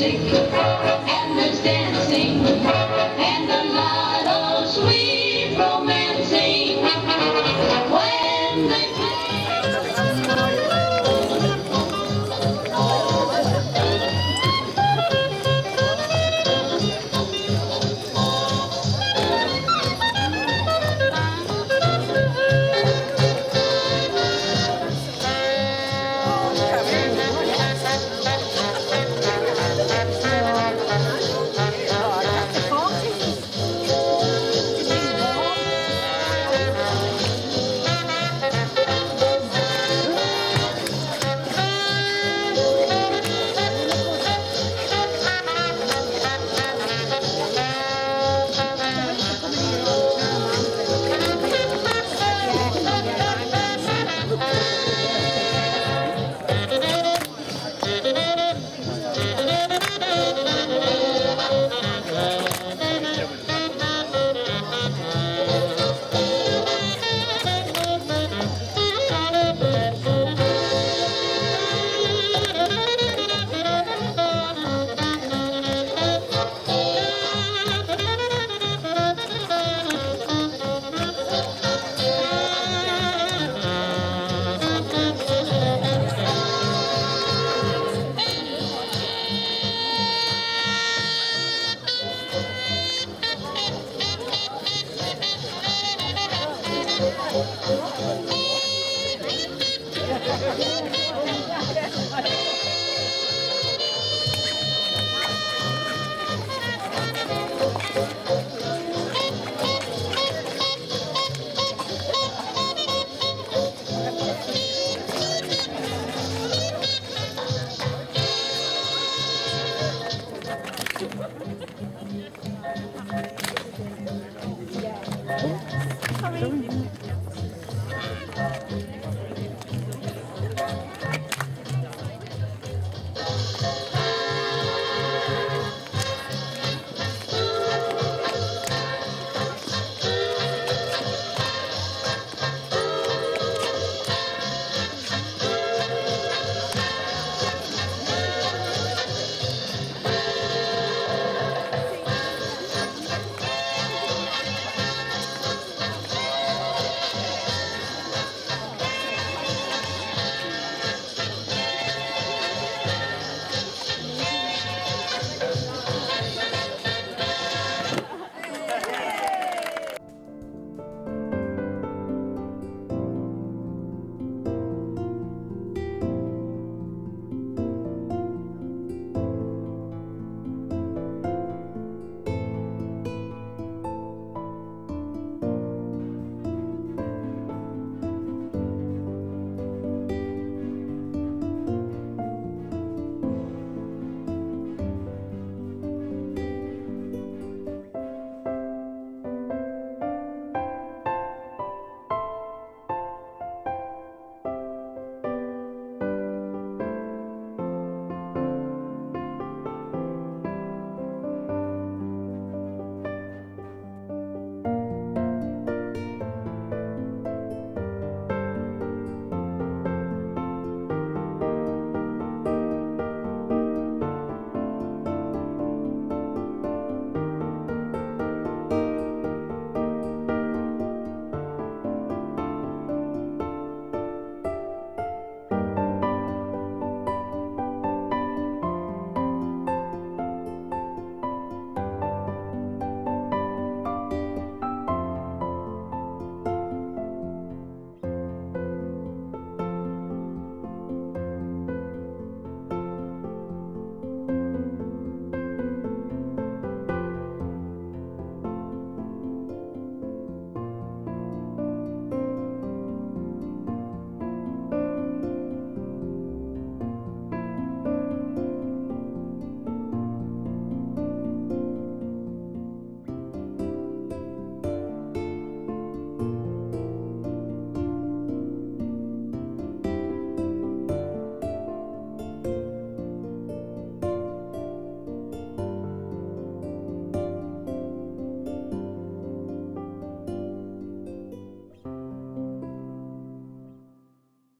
Music